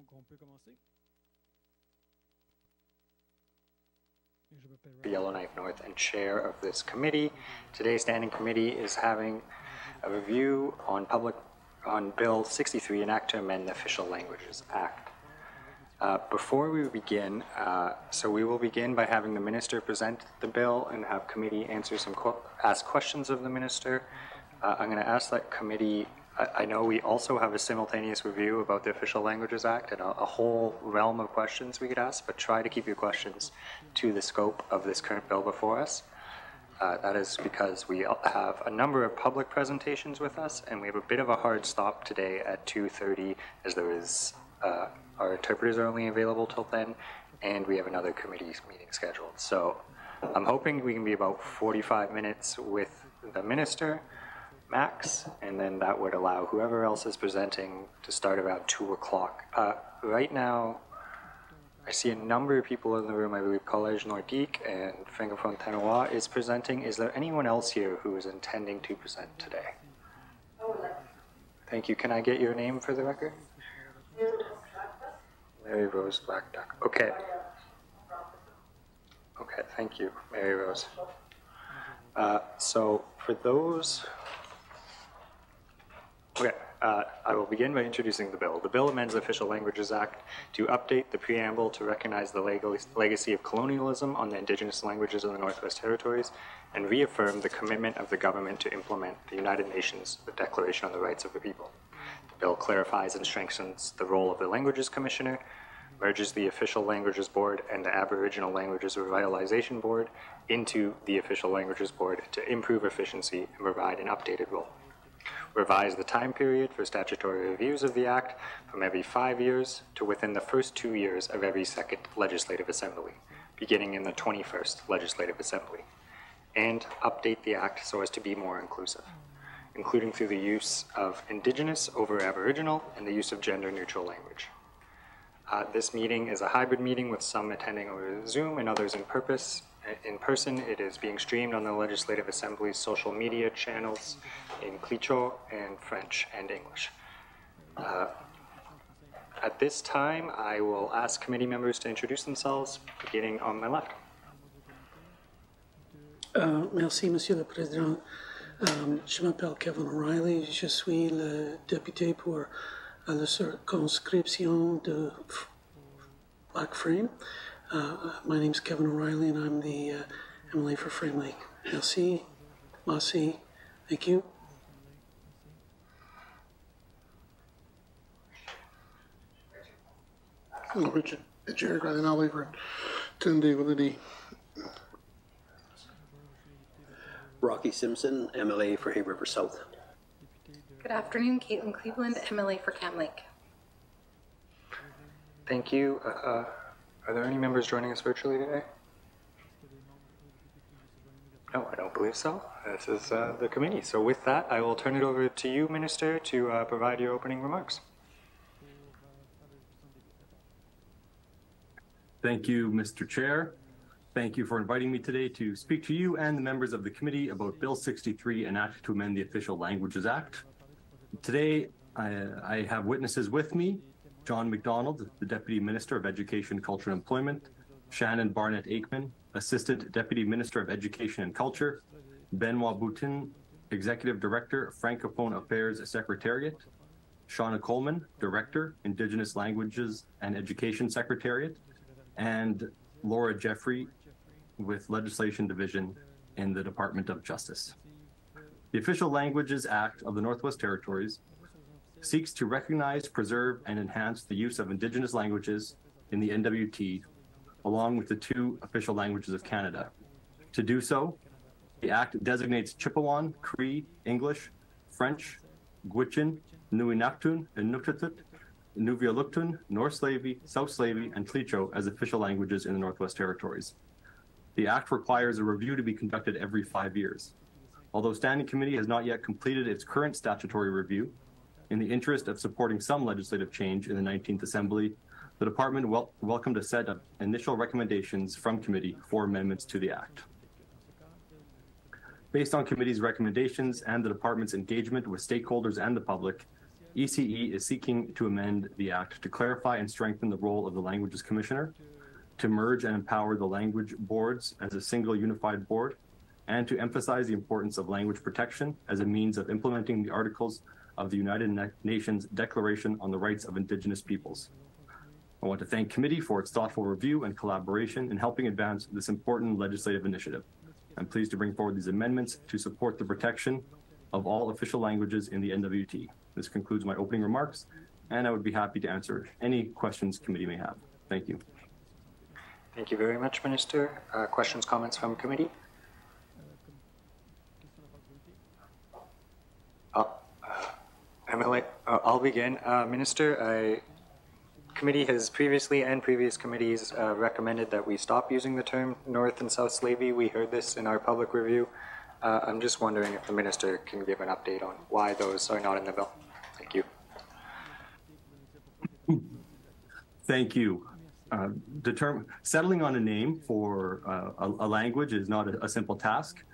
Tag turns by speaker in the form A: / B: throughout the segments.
A: donc on peut commencer.
B: Yellowknife North and chair of this committee. Today's standing committee is having a review on public on Bill 63, an act to amend the Official Languages Act. Uh, before we begin, uh, so we will begin by having the minister present the bill and have committee answer some ask questions of the minister. Uh, I'm going to ask that committee. I, know we also have a simultaneous review about the Official Languages Act and a, a whole realm of questions we could ask, but try to keep your questions to the scope of this current bill before us. Uh, that is because we have a number of public presentations with us, and we have a bit of a hard stop today at 2:30, as there is uh, our interpreters are only available till then, and we have another committee meeting scheduled. So I'm hoping we can be about 45 minutes with the minister, max, and then that would allow whoever else is presenting to start around 2 o'clock. Uh, right now, I see a number of people in the room. I believe College Nordique and Francophone Tanois is presenting. Is there anyone else here who is intending to present today? Thank you. Can I get your name for the record? Mary Rose Black Duck. Okay. Okay, thank you, Mary Rose. Uh, so for those, okay, uh, I will begin by introducing the bill. The bill amends the Official Languages Act to update the preamble to recognize the legacy of colonialism on the indigenous languages of the Northwest Territories and reaffirm the commitment of the government to implement the United Nations Declaration on the Rights of the People. The bill clarifies and strengthens the role of the Languages Commissioner, merges the Official Languages Board and the Aboriginal Languages Revitalization Board into the Official Languages Board to improve efficiency and provide an updated role revise the time period for statutory reviews of the Act from every five years to within the first two years of every second legislative assembly, beginning in the 21st legislative assembly, and update the Act so as to be more inclusive, including through the use of Indigenous over Aboriginal and the use of gender neutral language. Uh, this meeting is a hybrid meeting with some attending over Zoom and others in purpose. In person, it is being streamed on the Legislative Assembly's social media channels in Tlicho and French and English. Uh, at this time, I will ask committee members to introduce themselves, beginning on my left.
C: Euh, merci, Monsieur le Président. Euh, je m'appelle Kevin O'Reilly. Je suis le député pour euh, la circonscription de Lac Frame. Uh, my name is Kevin O'Reilly, and I'm the uh, MLA for Frame Lake. Merci. Merci. Thank you.
D: Hello, Richard. Jared Gradinelli for Tu Nedhé-Wiilideh.
E: Rocky Simpson, MLA for Hay River South.
F: Good afternoon, Caitlin Cleveland, MLA for Kam Lake.
B: Thank you. Uh, uh, are there any members joining us virtually today? No, I don't believe so. This is uh, the committee. So with that, I will turn it over to you, Minister, to uh, provide your opening remarks.
G: Thank you, Mr. Chair. Thank you for inviting me today to speak to you and the members of the committee about Bill 63, an act to amend the Official Languages Act. Today, I, I have witnesses with me, John McDonald, the Deputy Minister of Education, Culture and Employment, Shannon Barnett Aikman, Assistant Deputy Minister of Education and Culture, Benoit Boutin, Executive Director, Francophone Affairs Secretariat, Shauna Coleman, Director, Indigenous Languages and Education Secretariat, and Laura Jeffrey with Legislation Division in the Department of Justice. The Official Languages Act of the Northwest Territories seeks to recognize, preserve, and enhance the use of Indigenous languages in the NWT, along with the two official languages of Canada. To do so, the Act designates Chipewyan, Cree, English, French, Gwich'in, Inuinnaqtun, and Inuktitut Inuvialuktun, North Slavey, South Slavey, and Tlicho as official languages in the Northwest Territories. The Act requires a review to be conducted every five years. Although Standing Committee has not yet completed its current statutory review, in the interest of supporting some legislative change in the 19th Assembly, the Department wel- welcomed a set of initial recommendations from Committee for amendments to the Act. Based on Committee's recommendations and the Department's engagement with stakeholders and the public, ECE is seeking to amend the Act to clarify and strengthen the role of the Languages Commissioner, to merge and empower the language boards as a single unified board, and to emphasize the importance of language protection as a means of implementing the articles of the United Nations Declaration on the Rights of Indigenous Peoples. I want to thank committee for its thoughtful review and collaboration in helping advance this important legislative initiative. I'm pleased to bring forward these amendments to support the protection of all official languages in the NWT. This concludes my opening remarks, and I would be happy to answer any questions committee may have. Thank you.
B: Thank you very much, Minister. Uh, questions, comments from committee? Uh, uh, uh, I'll begin. Uh, Minister, I, committee has previously and previous committees uh, recommended that we stop using the term North and South Slavey. We heard this in our public review. Uh, I'm just wondering if the minister can give an update on why those are not in the bill. Thank you.
G: Thank you. Uh, determ- settling on a name for uh, a, a language is not a, a simple task.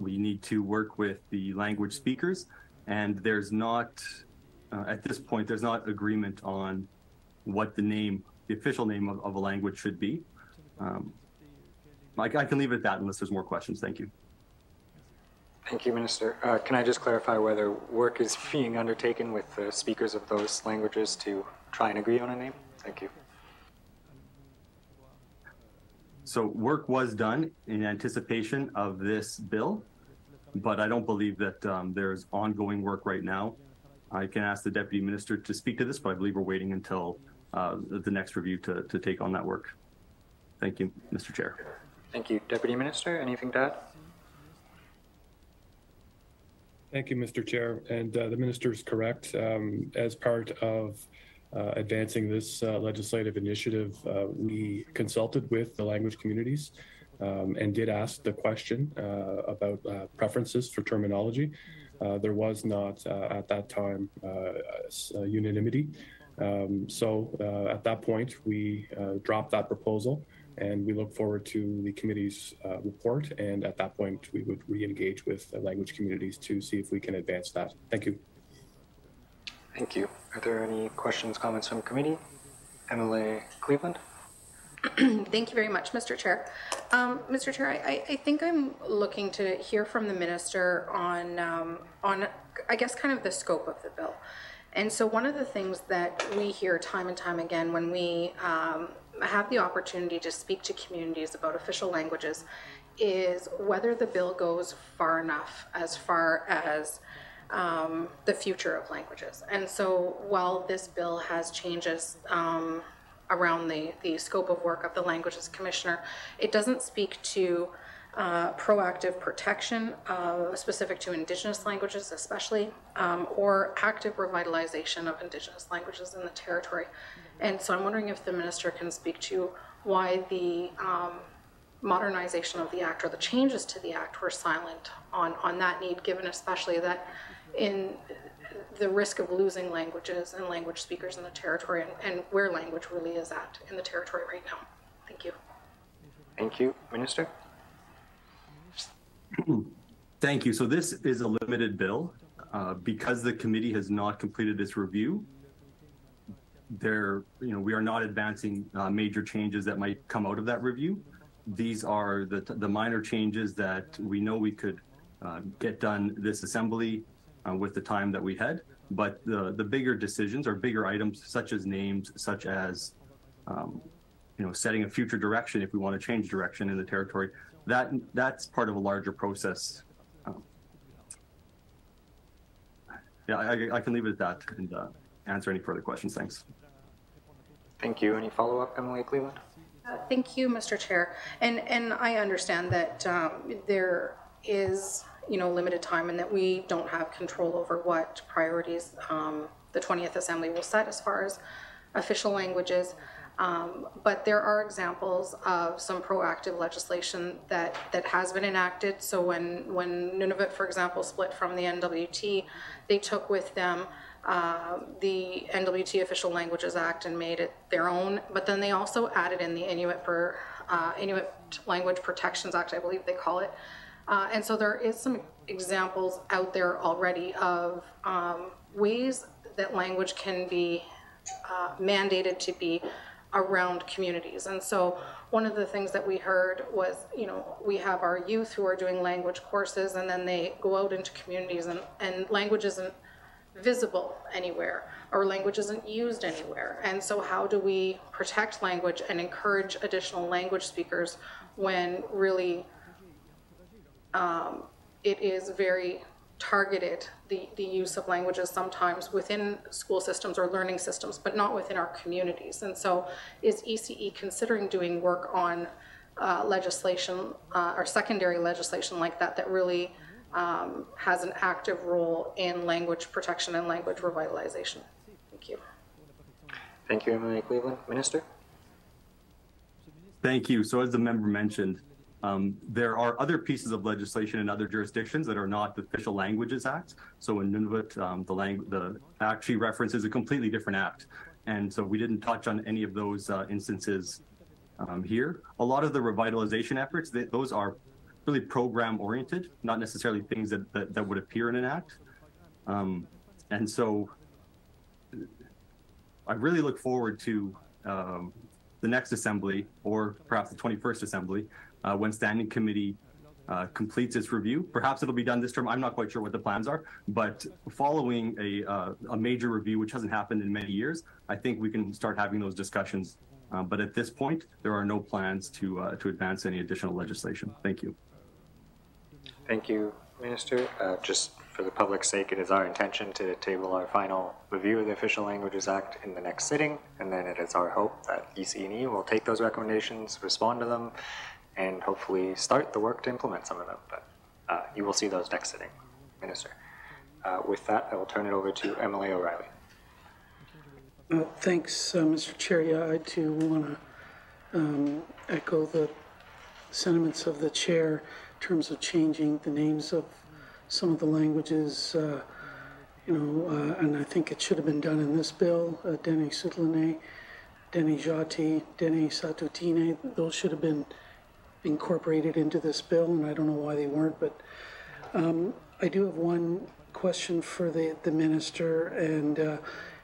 G: We need to work with the language speakers, and there's not, uh, at this point, there's not agreement on what the name, the official name of, of a language should be. Um, I, I can leave it at that unless there's more questions. Thank you.
B: Thank you, Minister. Uh, can I just clarify whether work is being undertaken with the speakers of those languages to try and agree on a name? Thank you.
G: So work was done in anticipation of this bill, but I don't believe that um, there's ongoing work right now. I can ask the deputy minister to speak to this, but I believe we're waiting until uh, the next review to, to take on that work. Thank you, Mr. Chair.
B: Thank you. Deputy Minister, anything to add?
H: Thank you, Mr. Chair. And uh, the minister is correct. Um, as part of uh, advancing this uh, legislative initiative, uh, we consulted with the language communities um, and did ask the question uh, about uh, preferences for terminology. there was not at that time unanimity. Um, so at that point, we dropped that proposal and we look forward to the committee's uh, report. And at that point, we would re-engage with the language communities to see if we can advance that. Thank you.
B: Thank you. Are there any questions, comments from committee? MLA Cleveland?
F: Thank you very much, Mr. Chair. Um, Mr. Chair, I, I, think I'm looking to hear from the minister on, um, on, I guess, kind of the scope of the bill. And so one of the things that we hear time and time again when we um, have the opportunity to speak to communities about official languages is whether the bill goes far enough as far as um, the future of languages. And so while this bill has changes um, around the, the scope of work of the Languages Commissioner, it doesn't speak to uh, proactive protection uh, specific to Indigenous languages, especially, um, or active revitalization of Indigenous languages in the territory. And so I'm wondering if the minister can speak to why the um, modernization of the act or the changes to the act were silent on, on that need, given especially that in the risk of losing languages and language speakers in the territory and, and where language really is at in the territory right now. Thank you.
B: Thank you. Minister?
G: Thank you. So this is a limited bill. Uh, because the committee has not completed its review, there, you know, we are not advancing uh, major changes that might come out of that review. These are the, the minor changes that we know we could uh, get done this assembly uh, with the time that we had. But the, the bigger decisions or bigger items, such as names, such as, um, you know, setting a future direction if we want to change direction in the territory, that that's part of a larger process. Um, yeah, I, I, can leave it at that and uh, answer any further questions. Thanks.
B: Thank you. Any follow-up, MLA Cleveland?
F: Uh, thank you, Mr. Chair. And and I understand that um, there is you know limited time and that we don't have control over what priorities um, the 20th Assembly will set as far as official languages. Um, but there are examples of some proactive legislation that, that has been enacted. So when, when Nunavut, for example, split from the NWT, they took with them uh, the NWT Official Languages Act and made it their own. But then they also added in the Inuit, for, uh, Inuit Language Protections Act, I believe they call it. Uh, and so there is some examples out there already of um, ways that language can be uh, mandated to be around communities. And so one of the things that we heard was, you know, we have our youth who are doing language courses and then they go out into communities and, and language isn't visible anywhere or language isn't used anywhere. And so how do we protect language and encourage additional language speakers when really um, it is very targeted, the, the use of languages sometimes within school systems or learning systems, but not within our communities. And so is ECE considering doing work on uh, legislation uh, or secondary legislation like that that really um, has an active role in language protection and language revitalization? Thank you.
B: Thank you, MLA Cleveland. Minister?
G: Thank you. So as the member mentioned, um, there are other pieces of legislation in other jurisdictions that are not the Official Languages Act. So in Nunavut, um, the, the act she references a completely different act. And so we didn't touch on any of those uh, instances um, here. A lot of the revitalization efforts, they, those are really program oriented, not necessarily things that, that, that would appear in an act. Um, and so I really look forward to um, the next assembly or perhaps the 21st assembly uh, when standing committee uh, completes its review. Perhaps it'll be done this term. I'm not quite sure what the plans are, but following a, uh, a major review, which hasn't happened in many years, I think we can start having those discussions. Uh, but at this point, there are no plans to uh, to advance any additional legislation. Thank you.
B: Thank you, Minister. Uh, just for the public's sake, it is our intention to table our final review of the Official Languages Act in the next sitting, and then it is our hope that ECE will take those recommendations, respond to them, and hopefully start the work to implement some of them. But uh, you will see those next sitting, Minister. Uh, with that, I will turn it over to MLA O'Reilly.
C: Uh, Thanks, uh, Mr. Chair. Yeah, I too want to um, echo the sentiments of the chair in terms of changing the names of some of the languages, uh, you know, uh, and I think it should have been done in this bill. Uh, Dene Sųłıné, Dene Zhatıé, Dene Satutine, those should have been incorporated into this bill, and I don't know why they weren't, but um, I do have one question for the, the minister, and uh,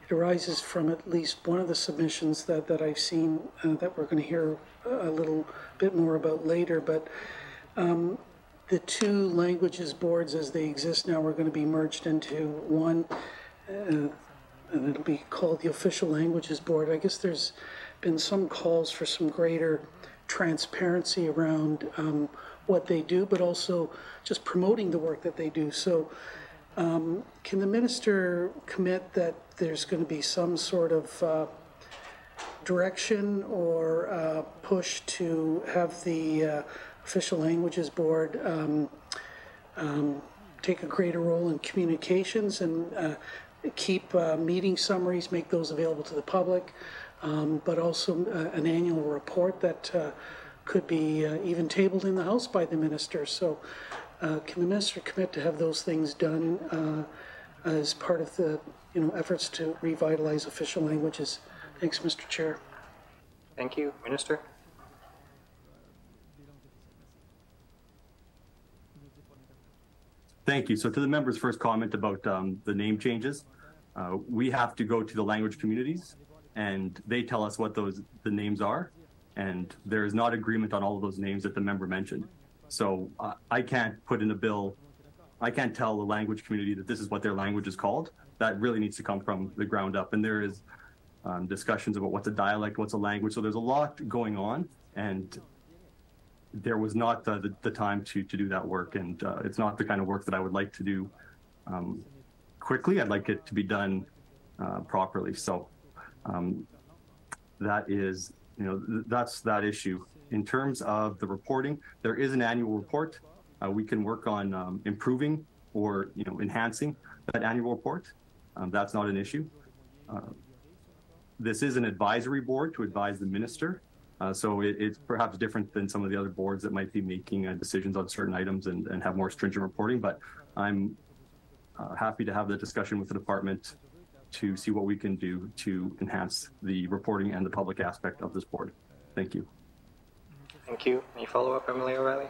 C: it arises from at least one of the submissions that, that I've seen uh, that we're going to hear a little bit more about later. But um, the two languages boards as they exist now are going to be merged into one, uh, and it'll be called the Official Languages Board. I guess there's been some calls for some greater transparency around um, what they do, but also just promoting the work that they do. So, um, can the minister commit that there's going to be some sort of uh, direction or uh, push to have the uh, Official Languages Board um, um, take a greater role in communications and uh, keep uh, meeting summaries, make those available to the public, um, but also uh, an annual report that uh, could be uh, even tabled in the House by the minister. So, uh, can the minister commit to have those things done uh, as part of the you know efforts to revitalize official languages? Thanks, Mr. Chair.
B: Thank you, Minister.
G: Thank you. So to the member's first comment about um, the name changes, uh, we have to go to the language communities and they tell us what those the names are. And there is not agreement on all of those names that the member mentioned. So uh, I can't put in a bill, I can't tell the language community that this is what their language is called. That really needs to come from the ground up. And there is um, discussions about what's a dialect, what's a language. So there's a lot going on. And there was not the, the, the, time to to do that work, and uh, it's not the kind of work that I would like to do um, quickly. I'd like it to be done uh, properly. So um, that is, you know, th- that's that issue. In terms of the reporting, there is an annual report. Uh, we can work on um, improving or you know enhancing that annual report. Um, that's not an issue. Uh, this is an advisory board to advise the minister uh, so it, it's perhaps different than some of the other boards that might be making uh, decisions on certain items and, and, have more stringent reporting. But I'm uh, happy to have the discussion with the department to see what we can do to enhance the reporting and the public aspect of this board. Thank you.
B: Thank you. Any follow up, MLA O'Reilly?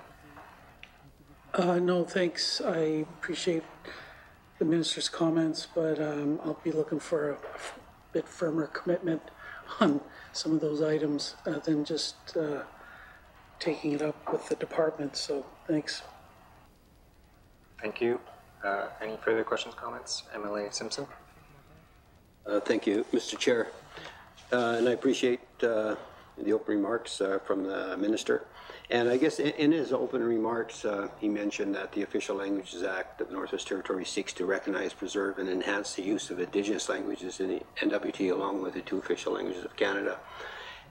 C: Uh, no, thanks. I appreciate the minister's comments, but um, I'll be looking for a bit firmer commitment on some of those items uh, than just uh, taking it up with the department. So thanks.
B: Thank you. Uh, any further questions, comments? MLA Simpson?
E: Uh, Thank you, Mr. Chair. Uh, And I appreciate uh, the opening remarks uh, from the minister. And I guess in- in his open remarks, uh, he mentioned that the Official Languages Act of the Northwest Territory seeks to recognize, preserve, and enhance the use of Indigenous languages in the NWT along with the two official languages of Canada.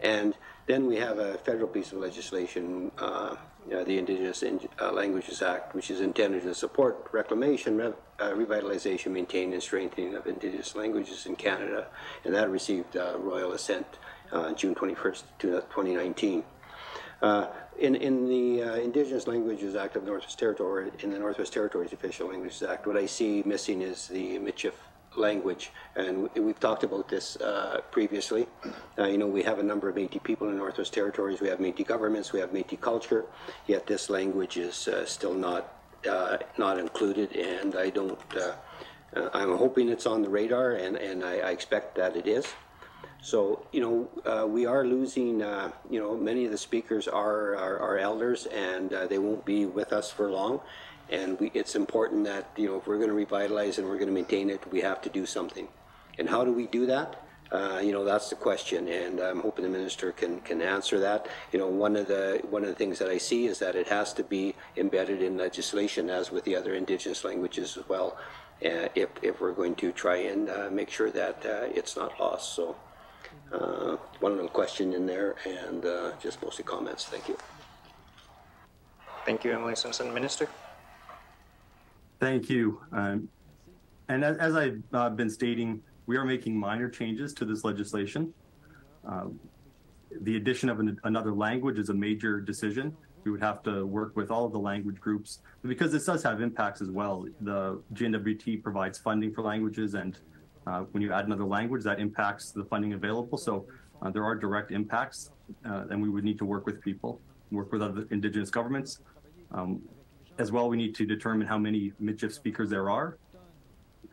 E: And then we have a federal piece of legislation, uh, uh, the Indigenous In- uh, Languages Act, which is intended to support reclamation, re- uh, revitalization, maintaining, and strengthening of Indigenous languages in Canada. And that received uh, royal assent uh, June 21st, 2019. Uh, in, in the Indigenous Languages Act of Northwest Territory, in the Northwest Territories Official Languages Act, what I see missing is the Michif language. And we- we've talked about this uh, previously. Uh, you know, we have a number of Métis people in Northwest Territories. We have Métis governments. We have Métis culture. Yet this language is uh, still not uh, not included. And I don't. Uh, uh, I'm hoping it's on the radar, and and I, I expect that it is. So, you know, we are losing, you know, many of the speakers are, are, are elders and they won't be with us for long. And we, it's important that, you know, if we're going to revitalize and we're going to maintain it, we have to do something. And how do we do that? Uh, you know, that's the question, and I'm hoping the minister can, can answer that. You know, one of the one of the things that I see is that it has to be embedded in legislation, as with the other Indigenous languages as well, uh, if, if we're going to try and uh, make sure that uh, it's not lost. So, uh, one little question in there, and uh, just mostly comments. Thank you.
B: Thank you, MLA Simpson. Minister?
G: Thank you. Um, and as, as I've uh, been stating, we are making minor changes to this legislation. Uh, the addition of an, another language is a major decision. We would have to work with all of the language groups because this does have impacts as well. The GNWT provides funding for languages, and uh, when you add another language, that impacts the funding available. So uh, there are direct impacts, uh, and we would need to work with people, work with other Indigenous governments. Um, as well, we need to determine how many Michif speakers there are.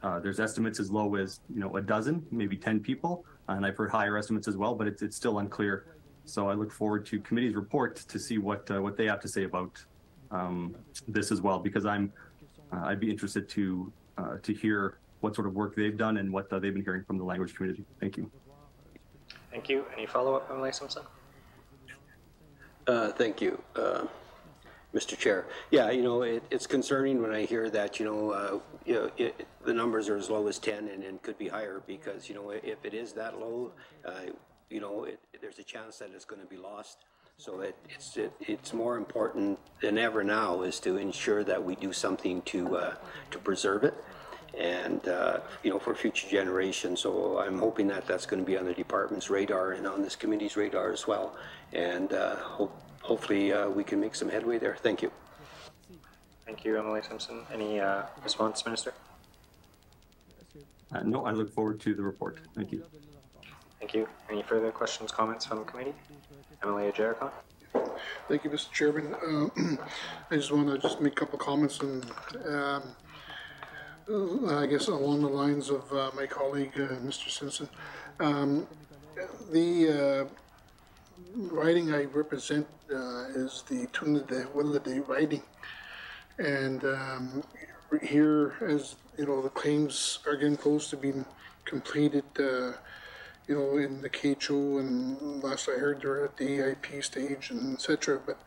G: Uh, there's estimates as low as you know a dozen, maybe ten people, and I've heard higher estimates as well, but it's it's still unclear. So I look forward to committee's report to see what uh, what they have to say about um, this as well, because I'm uh, I'd be interested to uh, to hear what sort of work they've done and what uh, they've been hearing from the language community. Thank you.
B: Thank you. Any follow-up, MLA Simpson?
E: Uh, thank you, uh, Mr. Chair. Yeah, you know, it, it's concerning when I hear that, you know, uh, you know it, the numbers are as low as 10 and, and could be higher because, you know, if it is that low, uh, you know, it, there's a chance that it's going to be lost. So it, it's it, it's more important than ever now is to ensure that we do something to uh, to preserve it, and uh, you know for future generations. So I'm hoping that that's going to be on the department's radar and on this committee's radar as well, and uh, hope, hopefully uh, we can make some headway there. Thank you.
B: Thank you, MLA Simpson. Any uh, response, Minister?
G: Uh, no, I look forward to the report. Thank you.
B: Thank you. Any further questions, comments from the committee? MLA Edjericon?
D: Thank you, Mr. Chairman. Uh, I just want to just make a couple comments and um, uh, I guess along the lines of uh, my colleague, uh, Mr. Simpson. Um, the riding I represent uh, is the Wiilideh riding. And um, here, as you know, the claims are getting close to being completed. Uh, you know, in the KHO, and last I heard they're at the EIP stage and etc. But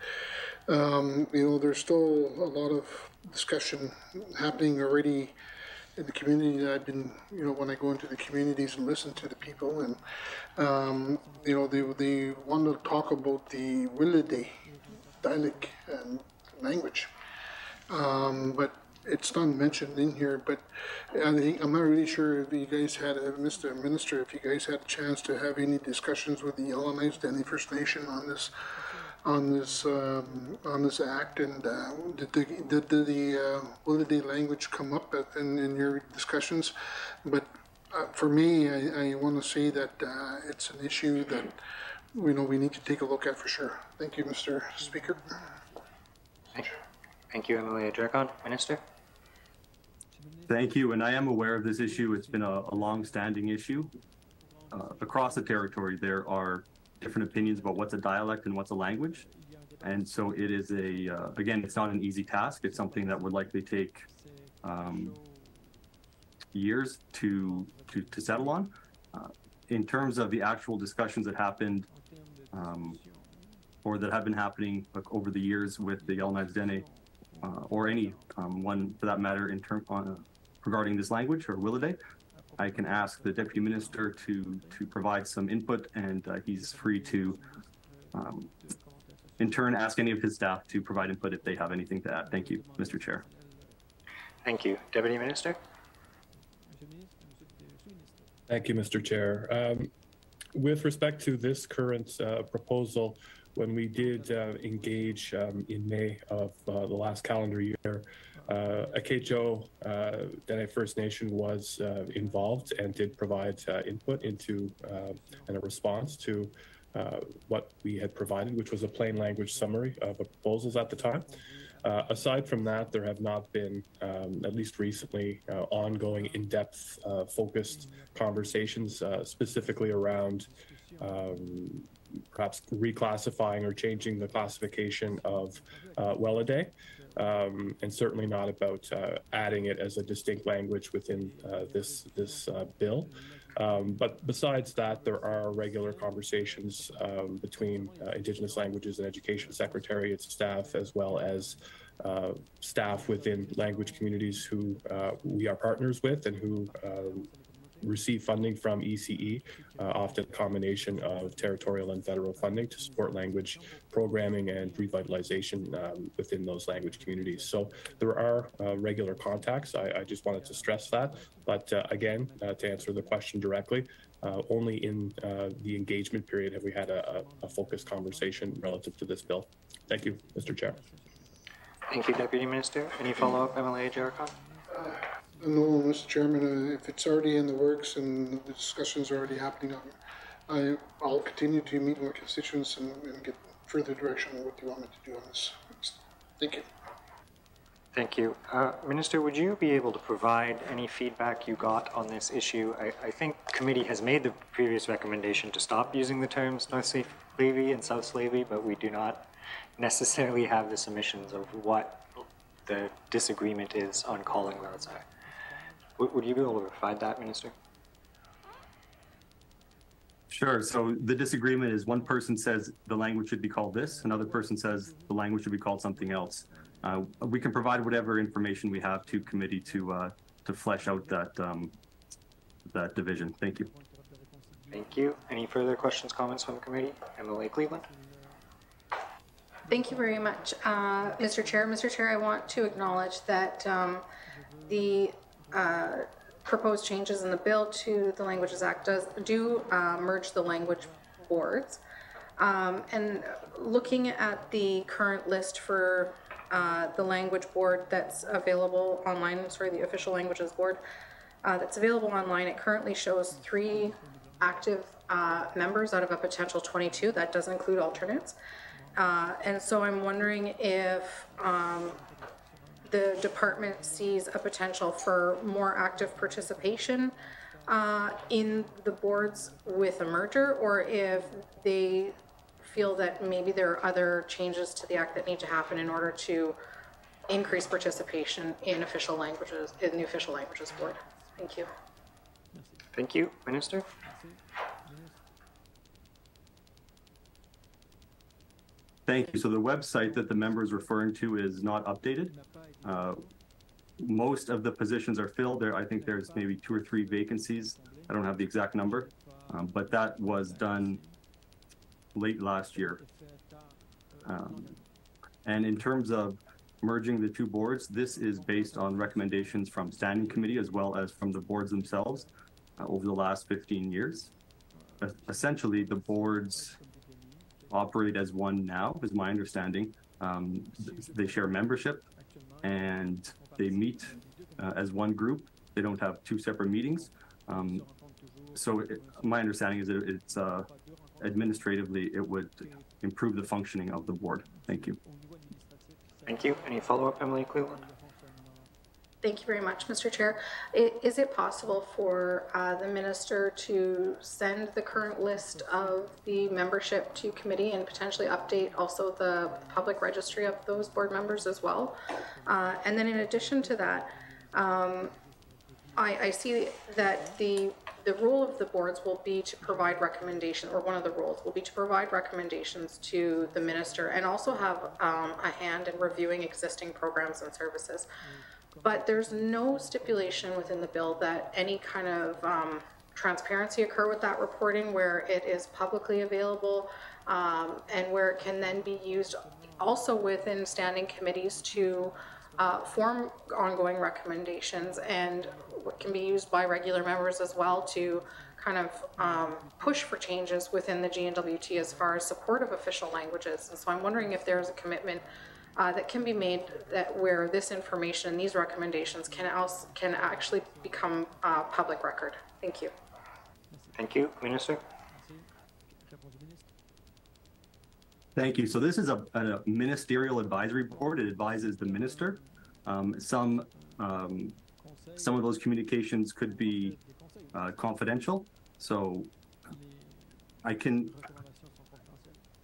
D: um, you know, there's still a lot of discussion happening already in the community. that I've been, you know, when I go into the communities and listen to the people, and um, you know, they they want to talk about the Wiilideh dialect and language, um, but it's not mentioned in here, but I think, I'm not really sure if you guys had, uh, Mr. Minister, if you guys had a chance to have any discussions with the Yellowknives, Dene First Nation on this, on this, um, on this act, and, uh, did the, did the, the, uh, Wiilideh language come up at- in, in your discussions? But, uh, for me, I, I wanna say that, uh, it's an issue that, you know, we need to take a look at for sure. Thank you, Mr. Speaker.
B: Thank you, MLA Edjericon. Minister?
G: Thank you, and I am aware of this issue. It's been a, a long-standing issue. Uh, across the territory, there are different opinions about what's a dialect and what's a language. And so it is a, uh, again, it's not an easy task. It's something that would likely take um, years to, to, to settle on. Uh, in terms of the actual discussions that happened um, or that have been happening like, over the years with the Yellowknives Dene, uh, or any um, one for that matter in term uh, regarding this language or Wiilideh, I can ask the deputy minister to to provide some input, and uh, he's free to, um, in turn, ask any of his staff to provide input if they have anything to add. Thank you, Mr. Chair.
B: Thank you. Deputy Minister?
H: Thank you, Mr. Chair. Um, with respect to this current uh, proposal, when we did uh, engage um, in May of uh, the last calendar year, uh, Akaitcho uh, Dene First Nation was uh, involved and did provide uh, input into uh, and a response to uh, what we had provided, which was a plain language summary of the proposals at the time. Uh, aside from that, there have not been, um, at least recently, ongoing in-depth, focused conversations specifically around um, perhaps reclassifying or changing the classification of uh, Wiilideh, um, and certainly not about uh, adding it as a distinct language within uh, this this uh, bill. Um, but besides that, there are regular conversations um, between uh, Indigenous Languages and Education Secretariat staff, as well as uh, staff within language communities who uh, we are partners with and who um, receive funding from ECE, uh, often a combination of territorial and federal funding to support language programming and revitalization um, within those language communities. So there are uh, regular contacts. I, I, just wanted to stress that. But uh, again, uh, to answer the question directly, uh, only in uh, the engagement period have we had a, a, focused conversation relative to this bill. Thank you, Mr. Chair.
B: Thank you, Deputy Minister. Any follow-up, MLA Edjericon?
D: No, Mr. Chairman, uh, if it's already in the works and the discussion's are already happening, I, I'll continue to meet with constituents and, and get further direction on what you want me to do on this. Thank you.
B: Thank you. Uh, Minister, would you be able to provide any feedback you got on this issue? I, I think committee has made the previous recommendation to stop using the terms North Slavey and South Slavey, but we do not necessarily have the submissions of what the disagreement is on calling those. Would, would you be able to provide that, Minister?
G: Sure. So the disagreement is one person says the language should be called this, another person says the language should be called something else. Uh, we can provide whatever information we have to committee to uh, to flesh out that um, that division. Thank you.
B: Thank you. Any further questions, comments from the committee? MLA Cleveland.
F: Thank you very much, uh, Mr. Chair. Mr. Chair, I want to acknowledge that um, the uh, proposed changes in the bill to the Languages Act does do uh, merge the language boards. Um, and looking at the current list for uh, the language board that's available online, sorry, the official languages board uh, that's available online, it currently shows three active uh, members out of a potential 22. That does include alternates. Uh, and so I'm wondering if um, the department sees a potential for more active participation uh, in the boards with a merger, or if they feel that maybe there are other changes to the act that need to happen in order to increase participation in official languages, in the official languages board. Thank you.
B: Thank you, Minister.
G: Thank you. So the website that the member is referring to is not updated. Uh, most of the positions are filled. There, I think there's maybe two or three vacancies. I don't have the exact number, um, but that was done late last year. Um, and in terms of merging the two boards, this is based on recommendations from standing committee as well as from the boards themselves uh, over the last 15 years. Uh, essentially, the boards operate as one now, is my understanding. Um, they share membership and they meet uh, as one group. They don't have two separate meetings. Um, so it, my understanding is that it's uh, administratively it would improve the functioning of the board. Thank you.
B: Thank you. Any follow-up, MLA Cleveland?
F: Thank you very much, Mr. Chair. Is it possible for uh, the minister to send the current list of the membership to committee and potentially update also the public registry of those board members as well? Uh, And then in addition to that, um, I, I see that the, the role of the boards will be to provide recommendation, or one of the roles will be to provide recommendations to the minister and also have um, a hand in reviewing existing programs and services. But there's no stipulation within the bill that any kind of um, transparency occur with that reporting where it is publicly available um, and where it can then be used also within standing committees to uh, form ongoing recommendations and what can be used by regular members as well to kind of um, push for changes within the GNWT as far as support of official languages. And so I'm wondering if there's a commitment uh, that can be made that where this information, these recommendations can also, can actually become uh, public record. Thank you.
B: Thank you, Minister.
A: Réponse du ministre.
G: Thank you. So this is a, a ministerial advisory board. It advises the minister. Um, some um, some of those communications could be uh, confidential. So I can
A: recommandations sont confidentielles.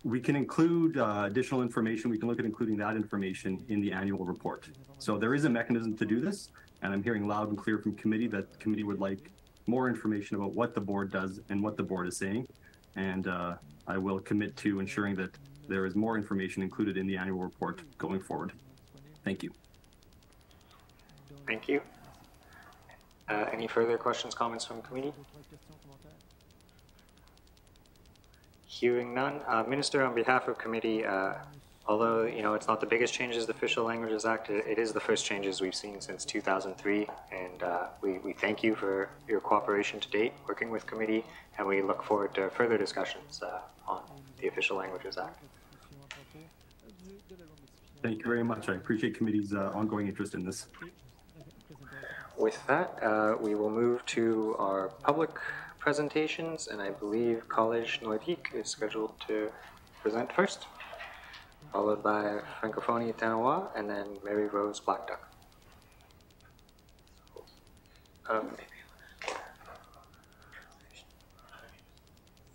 G: We can include uh, additional information. We can look at including that information in the annual report. So there is a mechanism to do this, and I'm hearing loud and clear from committee that committee would like more information about what the board does and what the board is saying. And uh, I will commit to ensuring that there is more information included in the annual report going forward. Thank you.
B: Thank you. Uh, any further questions, comments from committee? Hearing none, uh, Minister, on behalf of committee, uh, although, you know, it's not the biggest changes to the Official Languages Act, it, it is the first changes we've seen since 2003, and uh, we, we thank you for your cooperation to date, working with committee, and we look forward to further discussions uh, on the Official Languages Act.
A: Question à propos du- de la loi modifiée.
G: Thank you very much. I appreciate committee's uh, ongoing interest in this.
A: Et, très intéressant.
B: With that, uh, we will move to our public presentations, and I believe College Nordique is scheduled to present first, followed by Francophonie Tanois, and then Mary Rose Black Duck. Um,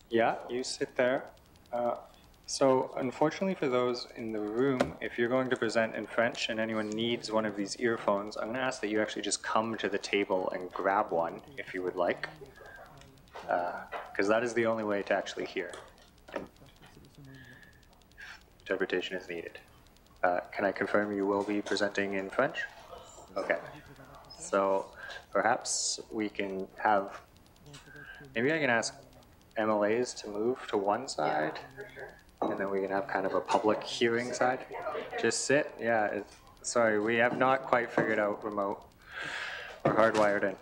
B: yeah, you sit there. Uh, so, unfortunately for those in the room, if you're going to present in French and anyone needs one of these earphones, I'm going to ask that you actually just come to the table and grab one if you would like. Because that is the only way to actually hear. Interpretation is needed. Uh, can I confirm you will be presenting in French? Okay. So, perhaps we can have. Maybe I can ask MLAs to move to one side, and then we can have kind of a public hearing side. Just sit. Yeah. Sorry, we have not quite figured out remote or hardwired in.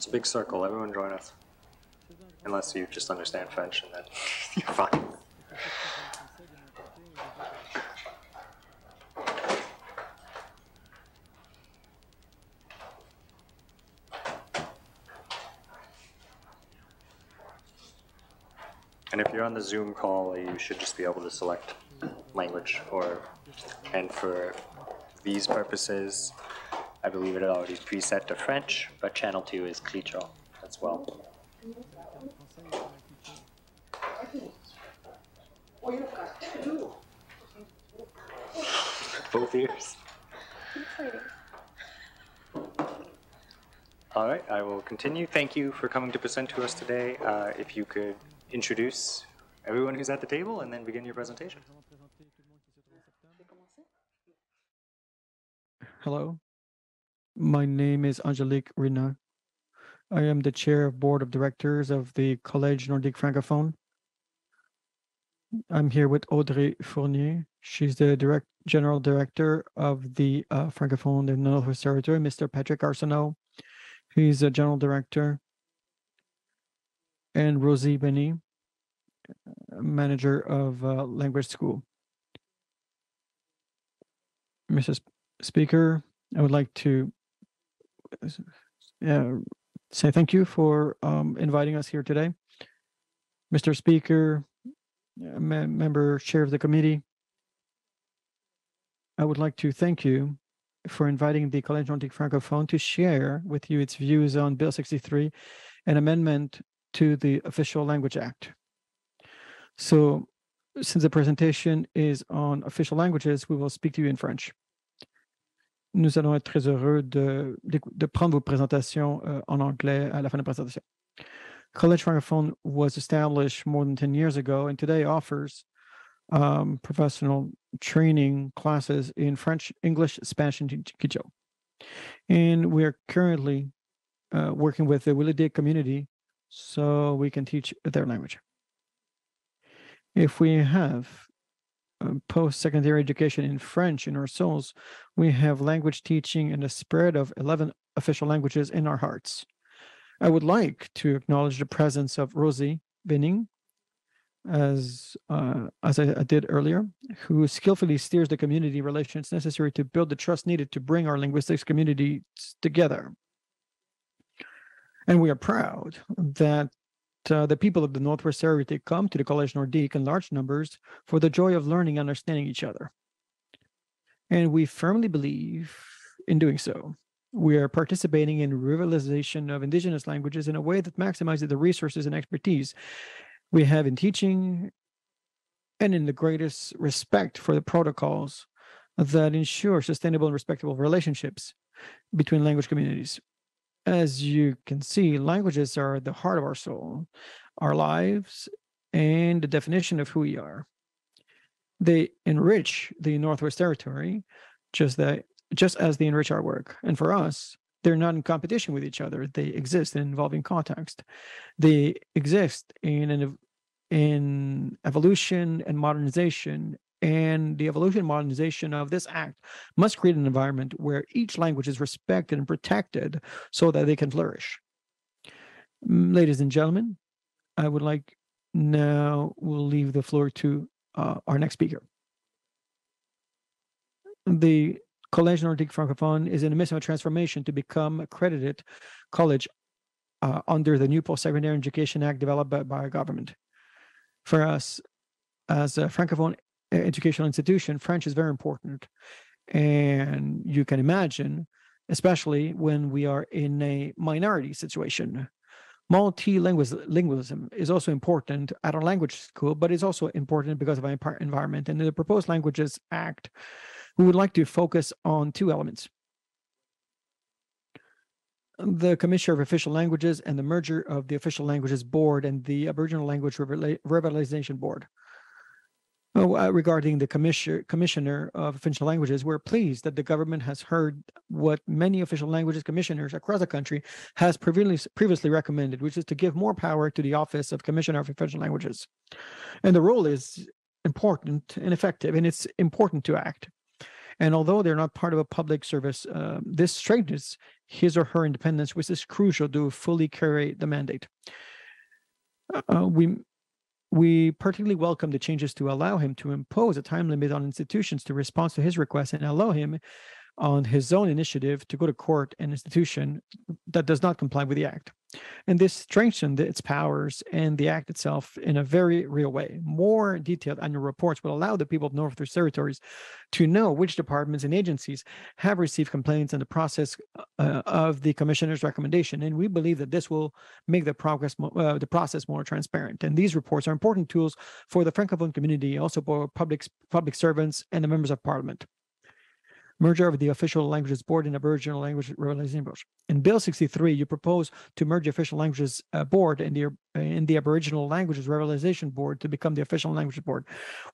B: It's a big circle. Everyone join us. Unless you just understand French, and then you're fine. And if you're on the Zoom call, you should just be able to select language or, and for these purposes, I believe it already preset to French, but channel two is Tlicho as well. Both ears. All right, I will continue. Thank you for coming to present to us today. Uh, if you could introduce everyone who's at the table and then begin your presentation.
A: Hello, my name is Angelique Renard. I am the chair of board of directors of the Collège Nordique Francophone. I'm here with Audrey Fournier. She's the direct general director of the uh, Francophone the Northwest Territory. Mr. Patrick Arsenault, he's a general director. And Rosie Benny, manager of uh, language school. Mrs. Speaker, I would like to uh, say thank you for um, inviting us here today. Mr. Speaker, me- member, chair of the committee, I would like to thank you for inviting the Collège Nordique Francophone to share with you its views on Bill 63, an amendment to the Official Language Act. So, since the presentation is on official languages, we will speak to you in French. Nous allons être très heureux de, de, prendre vos présentations euh, en anglais à la fin de la présentation. College Francophone was established more than 10 years ago and today offers um, professional training classes in French, English, Spanish, and Quichua. And we are currently uh, working with the Willie community so we can teach their language. If we have post-secondary education in French in our souls, we have language teaching and the spread of 11 official languages in our hearts. I would like to acknowledge the presence of Rosie Binning, as uh, as I, I did earlier, who skillfully steers the community relations necessary to build the trust needed to bring our linguistics communities together. And we are proud that uh, the people of the Northwest they come to the College Nordique in large numbers for the joy of learning and understanding each other. And we firmly believe in doing so. We are participating in revitalization of indigenous languages in a way that maximizes the resources and expertise we have in teaching and in the greatest respect for the protocols that ensure sustainable and respectable relationships between language communities. As you can see, languages are the heart of our soul, our lives, and the definition of who we are. They enrich the Northwest Territory, just that just as they enrich our work. And for us, they're not in competition with each other. They exist in involving context. They exist in an in evolution and modernization. And the evolution and modernization of this act must create an environment where each language is respected and protected so that they can flourish. Ladies and gentlemen, I would like now we'll leave the floor to uh, our next speaker. The Collège Nordique Francophone is in the midst of a transformation to become accredited college uh, under the new Post-Secondary Education Act developed by, by our government. For us, as a Francophone educational institution, French is very important. And you can imagine, especially when we are in a minority situation, multilingualism is also important at our language school, but it's also important because of our environment. And in the Proposed Languages Act, we would like to focus on two elements. The Commissioner of Official Languages and the merger of the Official Languages Board and the Aboriginal Language Revitalization Board. Oh, uh, regarding the commissioner, commissioner of official languages, we're pleased that the government has heard what many official languages commissioners across the country has previously, previously recommended, which is to give more power to the Office of Commissioner of Official Languages. And the role is important and effective, and it's important to act. And although they're not part of a public service, uh, this strengthens his or her independence, which is crucial to fully carry the mandate. Uh, we we particularly welcome the changes to allow him to impose a time limit on institutions to respond to his request and allow him on his own initiative to go to court an institution that does not comply with the act. And this strengthened its powers and the act itself in a very real way. More detailed annual reports will allow the people of Northwest Territories to know which departments and agencies have received complaints in the process uh, of the commissioner's recommendation. And we believe that this will make the progress, uh, the process more transparent. And these reports are important tools for the Francophone community, also for public public servants and the members of parliament merger of the official languages board and Aboriginal language revitalization board. In Bill 63, you propose to merge the official languages uh, board and the in the Aboriginal languages revitalization board to become the official language board.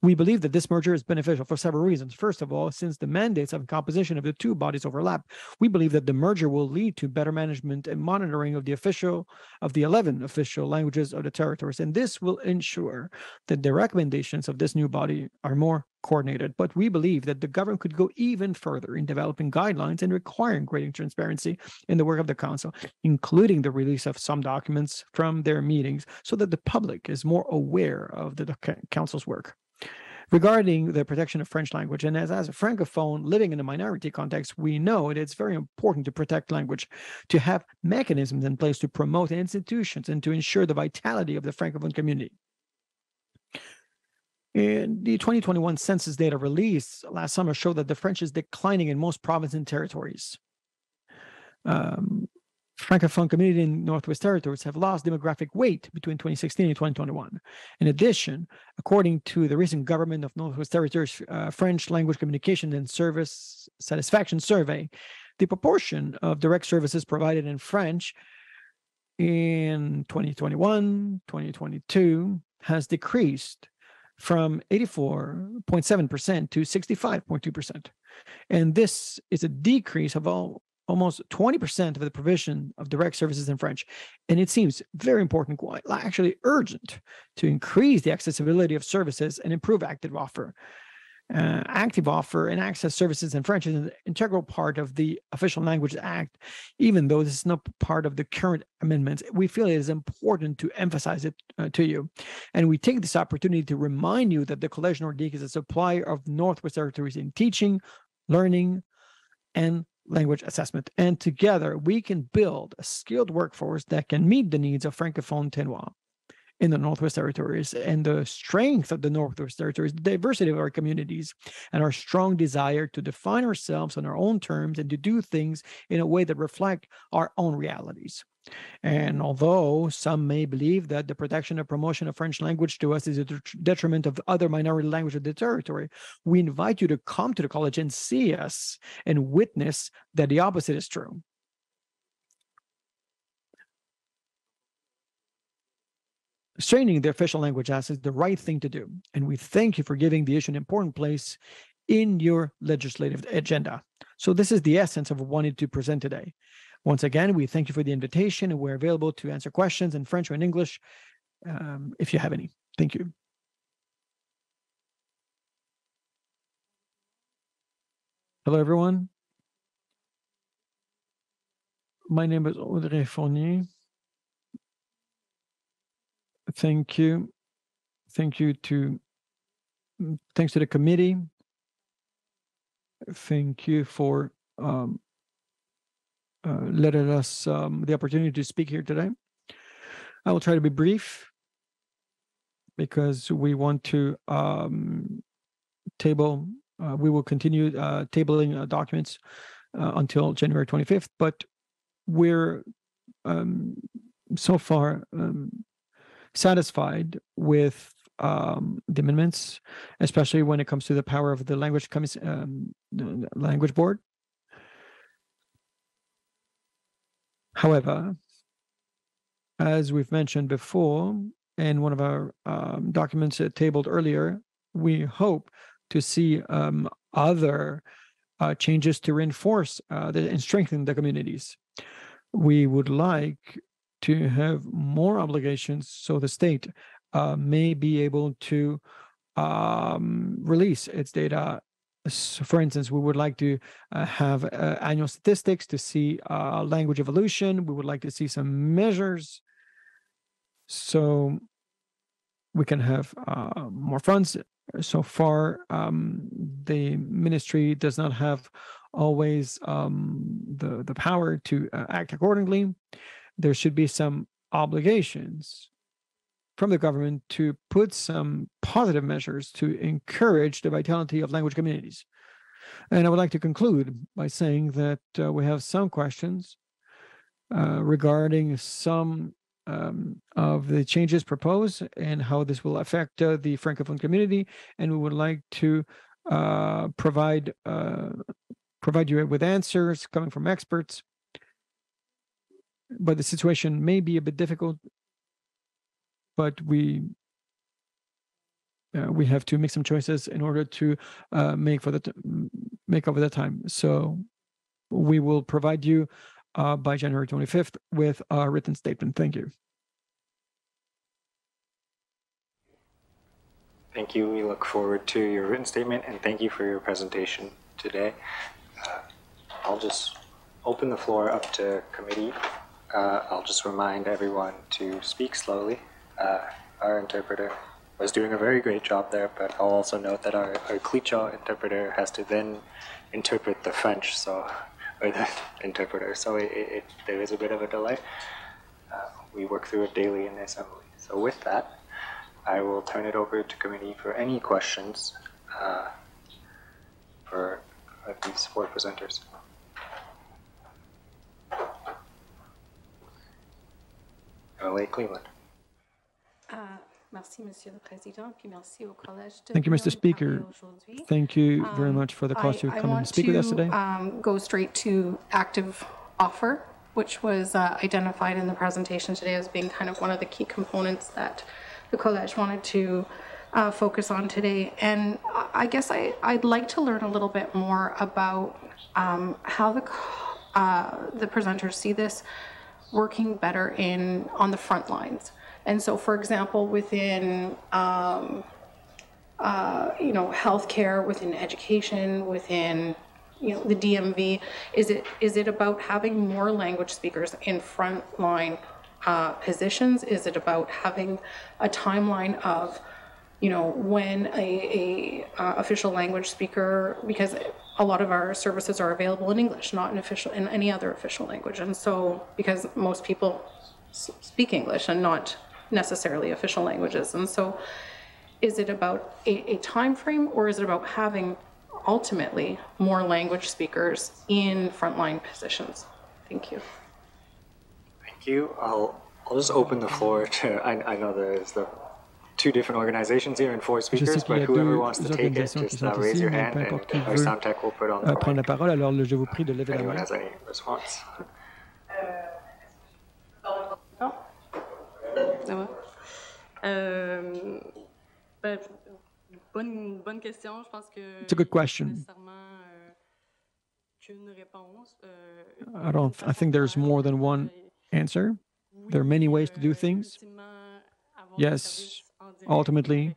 A: We believe that this merger is beneficial for several reasons. First of all, since the mandates of composition of the two bodies overlap, we believe that the merger will lead to better management and monitoring of the official of the 11 official languages of the territories, and this will ensure that the recommendations of this new body are more coordinated, but we believe that the government could go even further in developing guidelines and requiring greater transparency in the work of the council, including the release of some documents from their meetings so that the public is more aware of the council's work. Regarding the protection of French language, and as, as a francophone living in a minority context, we know that it's very important to protect language, to have mechanisms in place to promote institutions and to ensure the vitality of the francophone community. And the 2021 census data released last summer showed that the French is declining in most provinces and territories. Um, Francophone community in Northwest Territories have lost demographic weight between 2016 and 2021. In addition, according to the recent Government of Northwest Territories uh, French Language Communication and Service Satisfaction Survey, the proportion of direct services provided in French in 2021, 2022 has decreased from 84.7% to 65.2%. And this is a decrease of all almost 20% of the provision of direct services in French. And it seems very important, actually urgent, to increase the accessibility of services and improve active offer. Uh, active offer and access services in French is an integral part of the Official Language Act, even though this is not part of the current amendments. We feel it is important to emphasize it uh, to you. And we take this opportunity to remind you that the Collège Nordique is a supplier of Northwest Territories in teaching, learning, and language assessment. And together we can build a skilled workforce that can meet the needs of Francophone Ténois in the Northwest Territories and the strength of the Northwest Territories, the diversity of our communities, and our strong desire to define ourselves on our own terms and to do things in a way that reflect our own realities. And although some may believe that the protection and promotion of French language to us is a detriment of other minority languages of the territory, we invite you to come to the college and see us and witness that the opposite is true. Straining the official language as is the right thing to do. And we thank you for giving the issue an important place in your legislative agenda. So this is the essence of what we wanted to present today. Once again, we thank you for the invitation and we're available to answer questions in French or in English um, if you have any. Thank you. Hello, everyone. My name is Audrey Fournier. Thank you. Thank you to, thanks to the committee. Thank you for um, uh, letting us um, the opportunity to speak here today. I will try to be brief because we want to um, table, uh, we will continue uh, tabling uh, documents uh, until January 25th, but we're um, so far um, satisfied with um, the amendments, especially when it comes to the power of the language um, language board. However, as we've mentioned before in one of our um, documents tabled earlier, we hope to see um, other uh, changes to reinforce uh, the, and strengthen the communities. We would like to have more obligations so the state uh, may be able to um, release its data so for instance, we would like to uh, have uh, annual statistics to see uh, language evolution. We would like to see some measures so we can have uh, more funds. So far, um, the ministry does not have always um, the, the power to uh, act accordingly. There should be some obligations from the government to put some positive measures to encourage the vitality of language communities. And I would like to conclude by saying that uh, we have some questions uh, regarding some um, of the changes proposed and how this will affect uh, the Francophone community. And we would like to uh, provide uh, provide you with answers coming from experts. But the situation may be a bit difficult but we uh, we have to make some choices in order to uh, make for the make over the time. So we will provide you uh, by January 25th with a written statement. Thank you.
B: Thank you. We look forward to your written statement and thank you for your presentation today. Uh, I'll just open the floor up to committee. Uh, I'll just remind everyone to speak slowly uh, our interpreter was doing a very great job there, but I'll also note that our, our interpreter has to then interpret the French, so or the interpreter, so it, it, there is a bit of a delay. Uh, we work through it daily in the assembly. So with that, I will turn it over to committee for any questions uh, for these four presenters. MLA Cleveland.
F: Merci, Monsieur le Président, puis merci au collège de
A: Thank you, Mr. Speaker. Thank you very
F: Um,
A: much for the cause to
F: I- I
A: come and
F: want
A: speak with us
F: to,
A: today.
F: um, Go straight to active offer, which was uh, identified in the presentation today as being kind of one of the key components that the college wanted to uh, focus on today. And I- I guess I, I'd like to learn a little bit more about um, how the, uh, the presenters see this working better in, on the front lines. And so, for example, within um, uh, you know, healthcare, within education, within, you know, the DMV? Is it, is it about having more language speakers in frontline uh, positions? Is it about having a timeline of, you know, when a, a uh, official language speaker, because a lot of our services are available in English, not in official, in any other official language. And so, because most people speak English and not necessarily official languages. And so, is it about a, a time frame or is it about having ultimately more language speakers in frontline positions? Thank you.
B: Thank you. I'll, I'll just open the floor to, I, I know there's the two different organizations here and four speakers, but whoever wants to take it, just uh, raise your hand and our sound tech will put on
A: Euh,
B: the
A: prendre la
B: mic
A: parole, alors je vous prie de lever la
B: anyone
A: main.
B: has any response.
I: Ça va? Euh, ben, bonne, bonne question. Je pense que.
A: It's a good
I: il y a pas
A: question.
I: nécessairement, euh, qu'une réponse. Euh,
A: I don't, I think there's more than one answer. There are many ways to do things. Yes, ultimately,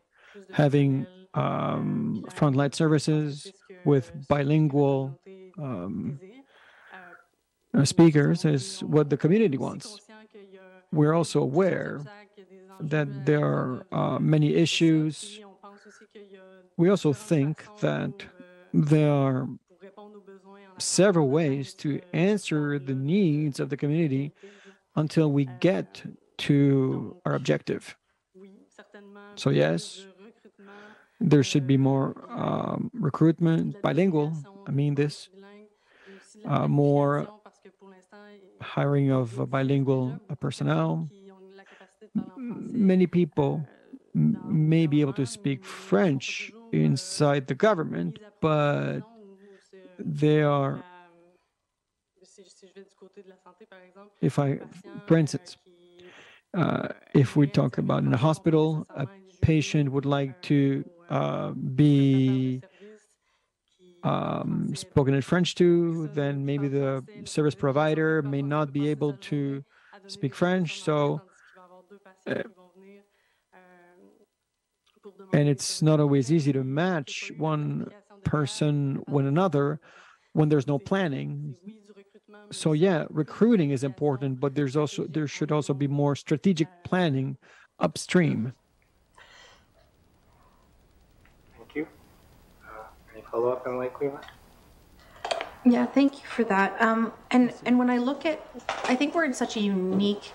A: having um, frontline services with bilingual um, uh, speakers is what the community wants. We're also aware that there are uh, many issues. We also think that there are several ways to answer the needs of the community until we get to our objective. So, yes, there should be more um, recruitment, bilingual, I mean this, uh, more hiring of uh, bilingual uh, personnel. Many people m- may be able to speak French inside the government, but they are, if I, for instance, uh, if we talk about in a hospital, a patient would like to uh, be um, spoken in French to, then maybe the service provider may not be able to speak French. So, uh, and it's not always easy to match one person with another when there's no planning. So yeah, recruiting is important, but there's also there should also be more strategic planning upstream.
B: Thank you. Uh, any follow up, MLA Cleveland?
F: Yeah, thank you for that. Um, and and when I look at, I think we're in such a unique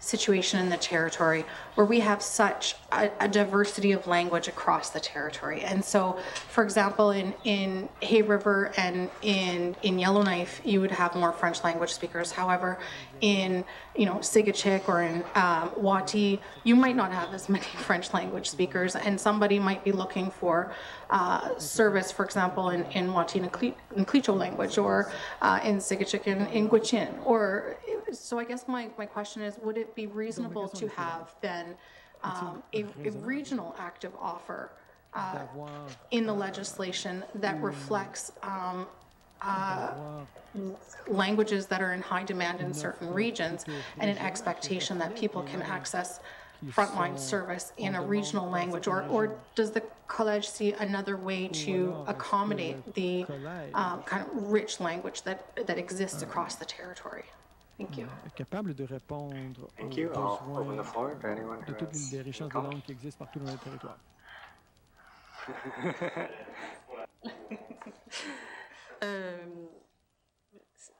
F: situation in the territory where we have such a, a diversity of language across the territory. And so, for example, in in Hay River and in in Yellowknife, you would have more French language speakers. However, in you know Tsiigehtchic or in um, Whatì, you might not have as many French language speakers, and somebody might be looking for uh, service, for example, in in Whatì in Tlicho language, or uh, in Tsiigehtchic in, in Gwich'in. Or so, I guess my my question is, would it be reasonable to have then um, a, a regional active offer? Uh, in the legislation that reflects um, uh, languages that are in high demand in certain regions and an expectation that people can access frontline service in a regional language or, or does the college see another way to accommodate the um, kind of rich language that, that exists across the territory? Thank you.
A: Capable de répondre
B: Thank
A: aux
B: you. I'll the
A: besoins
B: floor to anyone
A: de
B: who
A: toutes les
B: any
A: richesses de
B: comment.
A: langue qui existent partout dans le territoire.
I: Euh,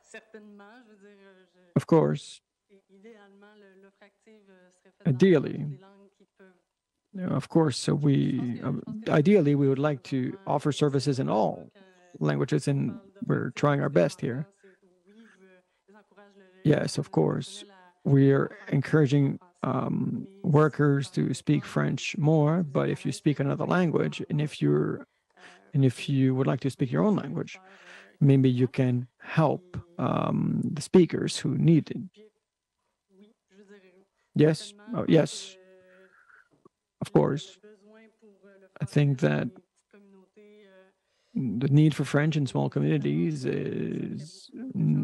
I: certainement, je veux dire, euh, je-
A: Of course,
I: idéalement, le- l'offre active euh, serait faite dans
A: Ideally,
I: des langues qui peuvent
A: of course, so we um, ideally we would like to offer services in all languages, and we're trying our best here. Yes, of course, we are encouraging um, workers to speak French more, but if you speak another language, and if you're and if you would like to speak your own language, maybe you can help um, the speakers who need it. Yes, oh, yes, of course. I think that the need for French in small communities is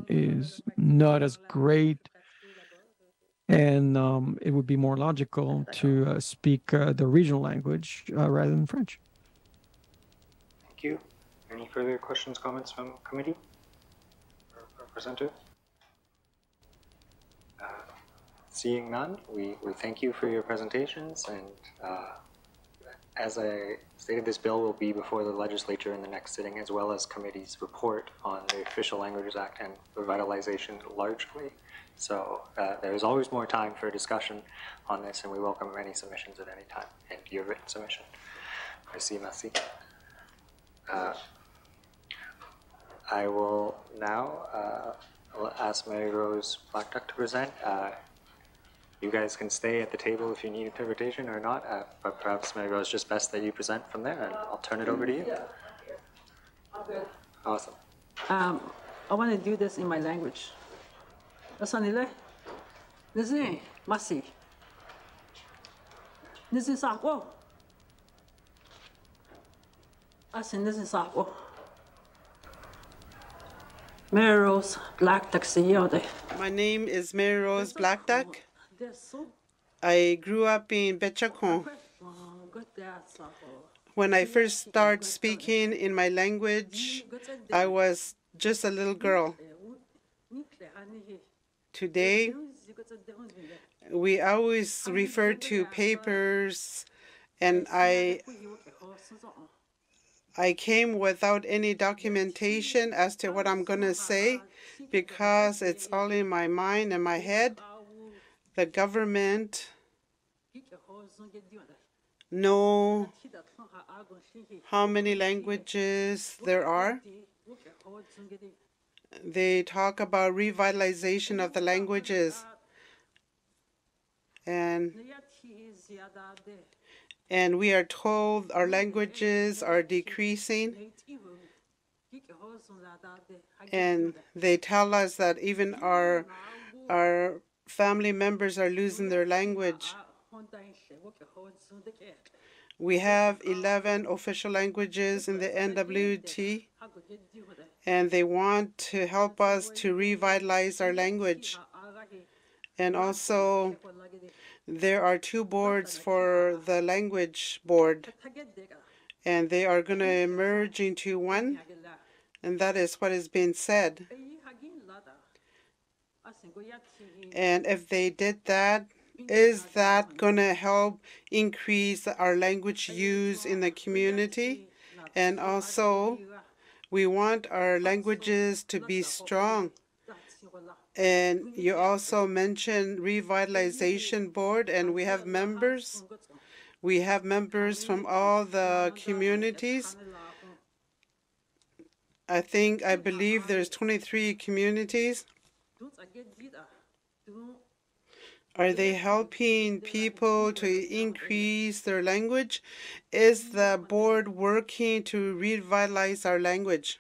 A: is not as great, and um, it would be more logical to uh, speak uh, the regional language uh, rather than French.
B: Thank you. Any further questions, comments from committee or or presenters? Uh, Seeing none, we, we thank you for your presentations and uh, as I stated, this bill will be before the legislature in the next sitting as well as committee's report on the Official Languages Act and revitalization largely. So uh, there is always more time for discussion on this and we welcome any submissions at any time and your written submission. Merci, merci. Uh, I will now uh, ask Mary Rose Black Duck to present. You guys can stay at the table if you need interpretation or not, uh, but perhaps Mary Rose, just best that you present from there, and I'll turn it over to you. Awesome.
J: Um, I want to do this in my language. Asanile, nizi masi, nizi sako. Asin nizi sako. Mary Rose Black Taxi Yode.
K: My name is Mary Rose Black Duck. I grew up in Behchokǫ̀.
J: good that sako.
K: When I first started speaking in my language, I was just a little girl. Today, we always refer to papers, and I I came without any documentation as to what I'm going to say because it's all in my mind and my head. The government know how many languages there are. They talk about revitalization of the languages. And and we are told our languages are decreasing and they tell us that even our our family members are losing their language. We have 11 official languages in the NWT and they want to help us to revitalize our language. And also there are two boards for the language board and they are going to merge into one and that is what is being said and if they did that is that going to help increase our language use in the community and also we want our languages to be strong and you also mentioned revitalization board and we have members. We have members from all the communities. I think, I believe there's 23 communities. Are they helping people to increase their language? Is the board working to revitalize our language?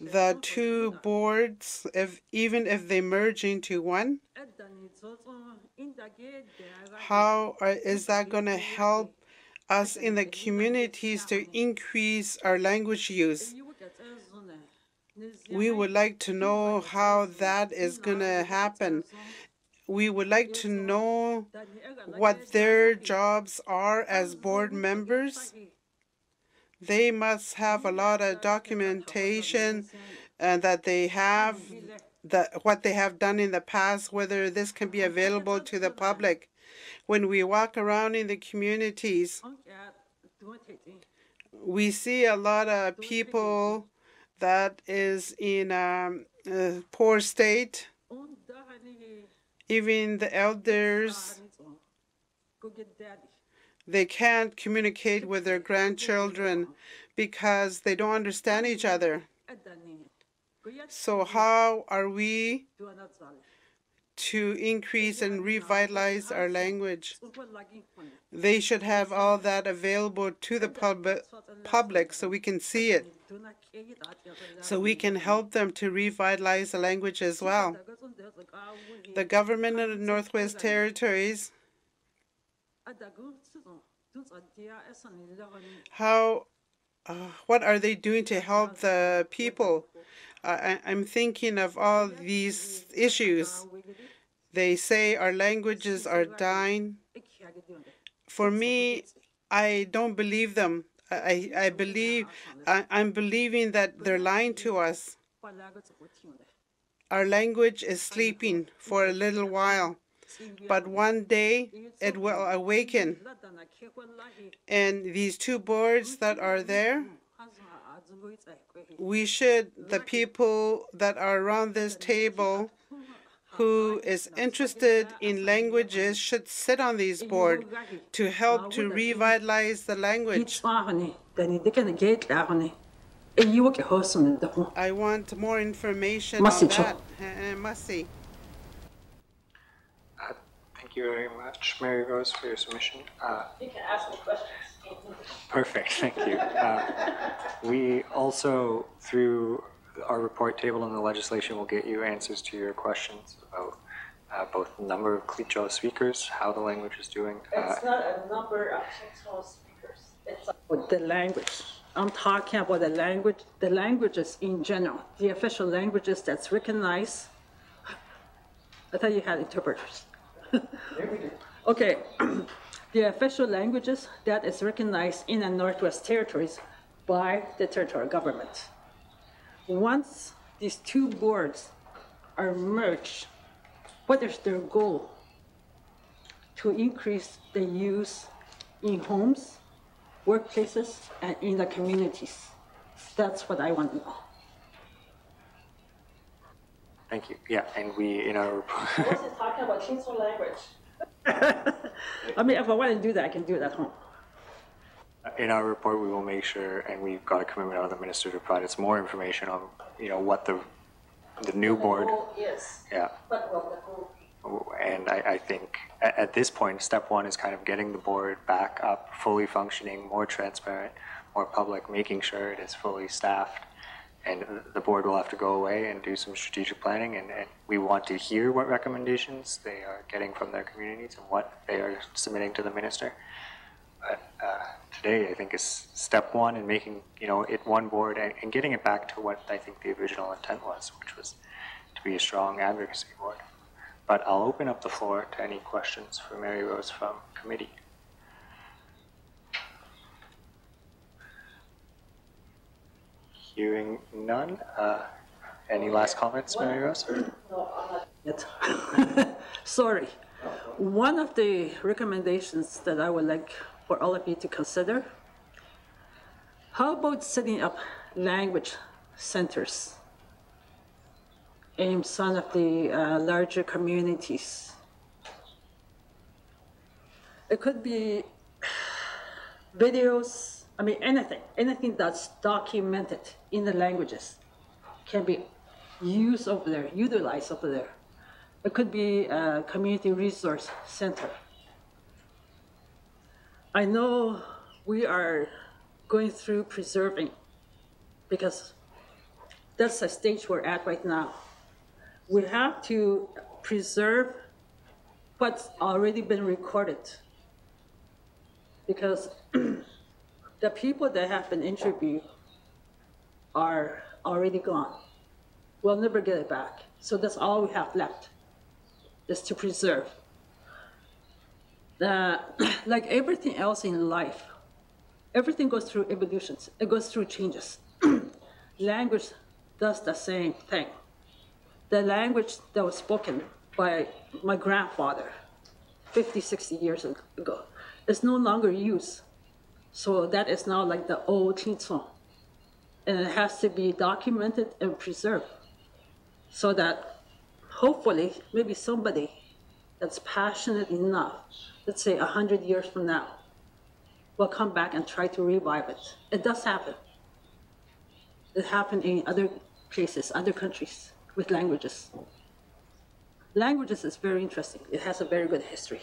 K: the two boards, if even if they merge into one, how are, is that going to help us in the communities to increase our language use? We would like to know how that is going to happen. We would like to know what their jobs are as board members. they must have a lot of documentation and uh, that they have that what they have done in the past, whether this can be available to the public. When we walk around in the communities, we see a lot of people that is in um, a poor state Even the elders, they can't communicate with their grandchildren because they don't understand each other. So, how are we. To increase and revitalize our language? They should have all that available to the public, public so we can see it, so we can help them to revitalize the language as well. The government of the Northwest Territories, how, uh, what are they doing to help the people? I, I- I'm thinking of all these issues. They say our languages are dying. For me, I don't believe them. I, I believe, I, I'm believing that they're lying to us. Our language is sleeping for a little while, but one day it will awaken. And these two boards that are there, we should, the people that are around this table who is interested in languages should sit on these boards to help to revitalize the language.
J: tswa ga ni. Da ni de kan ge tla ga ni. Yi wo ke ho sun ni da ho.
K: I want more information on that. Uh, Masi.
B: Uh, Thank you very much, Mary Rose, for your submission. Uh,
J: You can ask me questions.
B: Perfect, thank you. Uh, We also, through our report table and the legislation, will get you answers to your questions about uh, both the number of Tlicho speakers, how the language is doing. uh,
J: It's not a number of Choctaw speakers. It's with the language. I'm talking about the language, the languages in general, the official languages that's recognized. I thought you had interpreters. yeah, we do. Okay, the official languages that is recognized in the Northwest Territories by the territorial government. Once these two boards are merged, what is their goal? to increase the use in homes, workplaces, and in the communities. That's what I want to know.
B: Thank you. Yeah, and we, in our report,
J: Also talking about Chinese language. I mean, if I want to do that, I can do it at home.
B: In our report, we will make sure, and we've got a commitment out of the minister to provide us more information on, you know, what the, the new board,
J: Yes,
B: yeah.
J: but well, the whole.
B: And I, I think at, at this point, step one is kind of getting the board back up, fully functioning, more transparent, more public, making sure it is fully staffed. And the board will have to go away and do some strategic planning, and, and we want to hear what recommendations they are getting from their communities and what they are submitting to the minister. But uh, today, I think, is step one in making, you know, it one board and, and getting it back to what I think the original intent was, which was to be a strong advocacy board. But I'll open up the floor to any questions for Mary Rose from committee. Hearing none. Uh, any last comments, Mary Rose?
J: Sorry. One of the recommendations that I would like for all of you to consider, how about setting up language centers in some of the uh, larger communities? It could be videos, I mean, anything, anything that's documented in the languages can be used over there, utilized over there. It could be a community resource center. I know we are going through preserving because that's the stage we're at right now. We have to preserve what's already been recorded because the people that have been interviewed are already gone. We'll never get it back. So that's all we have left, is to preserve. Uh, like everything else in life, everything goes through evolutions. It goes through changes. language does the same thing. The language that was spoken by my grandfather 50, 60 years ago is no longer used. So that is now like the old Qingcong. And it has to be documented and preserved so that hopefully maybe somebody that's passionate enough, let's say 100 years from now, will come back and try to revive it. It does happen. It happened in other places, other countries with languages. Languages is very interesting. It has a very good history.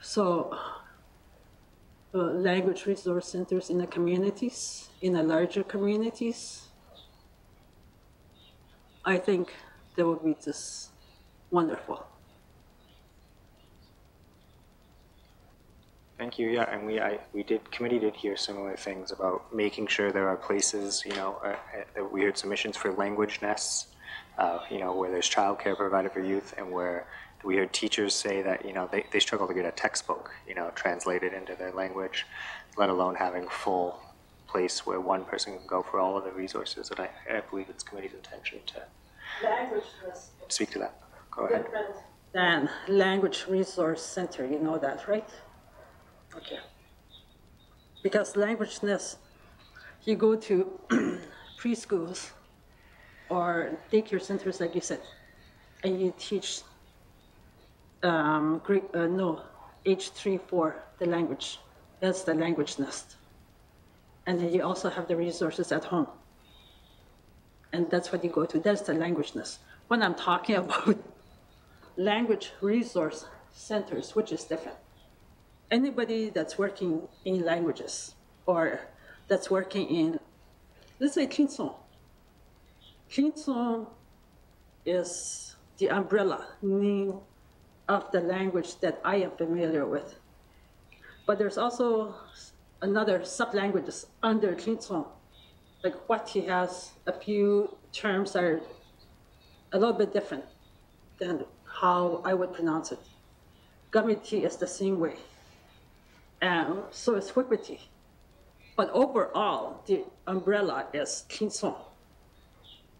J: So, uh, language resource centers in the communities, in the larger communities, I think that would be just wonderful.
B: Thank you. Yeah, and we I, we did committee did hear similar things about making sure there are places. You know, uh, uh, we heard submissions for language nests. Uh, you know, where there's childcare provided for youth, and where we heard teachers say that you know they, they struggle to get a textbook you know translated into their language, let alone having full place where one person can go for all of the resources. And I, I believe it's committee's intention to
J: Language
B: speak to that. Go ahead.
J: than language resource center. You know that, right? Okay. Because language nest, you go to preschools or daycare centers, like you said, and you teach um, Greek, uh, no, age three, four, the language. That's the language nest. And then you also have the resources at home. And that's what you go to. That's the language nest. When I'm talking about language resource centers, which is different. Anybody that's working in languages or that's working in, let's say, Tlicho. Tlicho is the umbrella name of the language that I am familiar with. But there's also another sub-languages under Tlicho. Like what he has a few terms are a little bit different than how I would pronounce it. Gamètì is the same way. And so is Wipiti. But overall, the umbrella is Tlicho.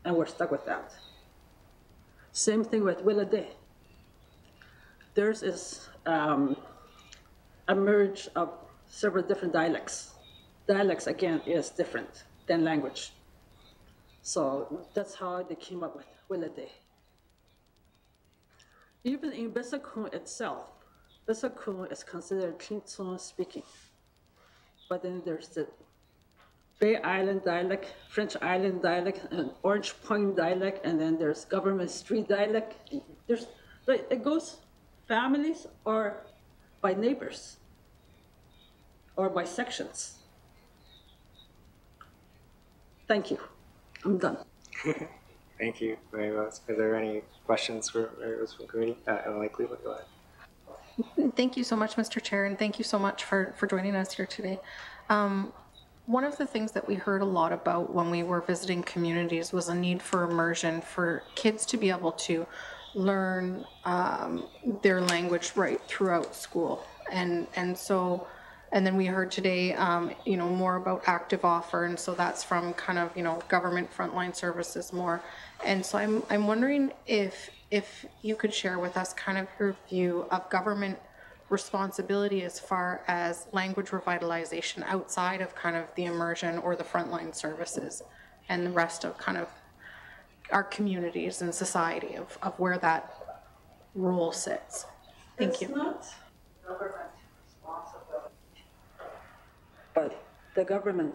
J: And we're stuck with that. Same thing with Wiilideh theirs is um, a merge of several different dialects. Dialects, again, is different than language. So that's how they came up with Wiilideh. Even in Behchokǫ̀ itself, Behchokǫ̀ is considered Tlicho speaking. But then there's the Bay Island dialect, French Island dialect, and Orange Point dialect, and then there's Government Street dialect. There's, it goes families or by neighbors or by sections. Thank you. I'm done.
B: Thank you very much. Are there any questions for members from committee? Uh, MLA Cleveland, go ahead.
F: Thank you so much, Mr. Chair, and thank you so much for, for joining us here today. Um, one of the things that we heard a lot about when we were visiting communities was a need for immersion for kids to be able to learn um, their language right throughout school. And, and so, and then we heard today, um, you know, more about active offer. And so that's from kind of, you know, government frontline services more. And so I'm, I'm wondering if, if you could share with us kind of your view of government responsibility as far as language revitalization outside of kind of the immersion or the frontline services and the rest of kind of our communities and society of, of where that role sits. Thank
J: it's
F: you.
J: not government responsibility, but the government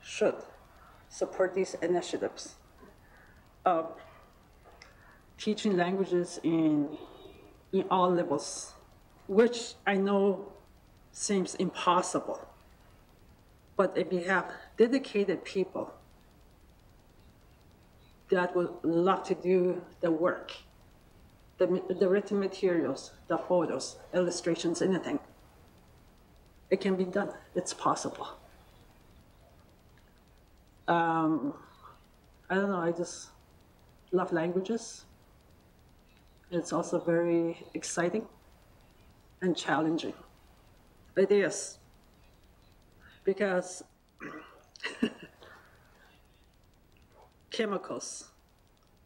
J: should support these initiatives of teaching languages in, in all levels, which I know seems impossible. But if you have dedicated people that would love to do the work, the, the written materials, the photos, illustrations, anything. It can be done. It's possible. Um, I don't know. I just love languages. It's also very exciting and challenging. It is because chemicals,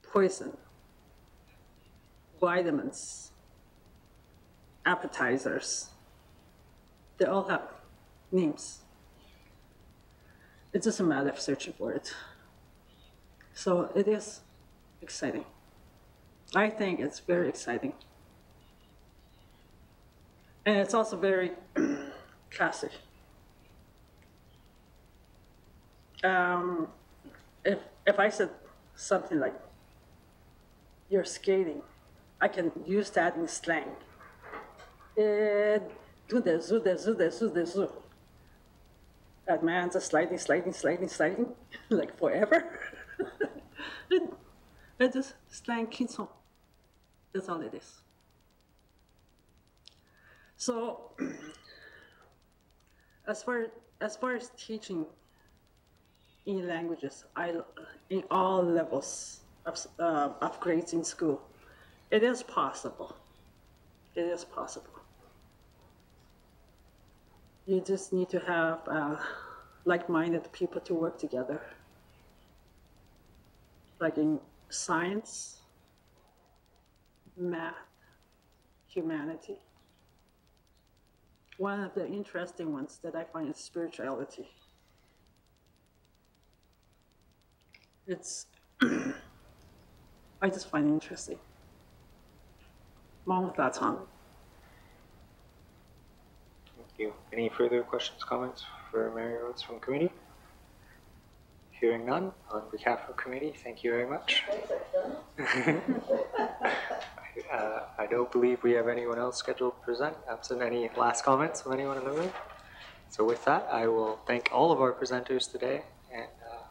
J: poison, vitamins, appetizers. They all have names. It's just a matter of searching for it. So it is exciting. I think it's very exciting. And it's also very classic. Um, if, if I said something like, you're skating, I can use that in slang. Eh, do the zoo, the zoo, the zoo, the zoo. That man's just sliding, sliding, sliding, sliding, like forever. it, it's just slang kids on. That's all it is. So, as far as far as teaching in languages, I in all levels of uh, in school, it is possible. It is possible. You just need to have uh, like-minded people to work together, like in science, math, humanity. One of the interesting ones that I find is spirituality. It's, I just find it interesting. Mom, that's on.
B: You. Any further questions, comments for Mary Rhodes from committee? Hearing none, on behalf of committee, thank you very much. Uh, I don't believe we have anyone else scheduled to present, absent any last comments from anyone in the room. So with that, I will thank all of our presenters today and uh,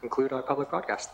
B: conclude our public broadcast.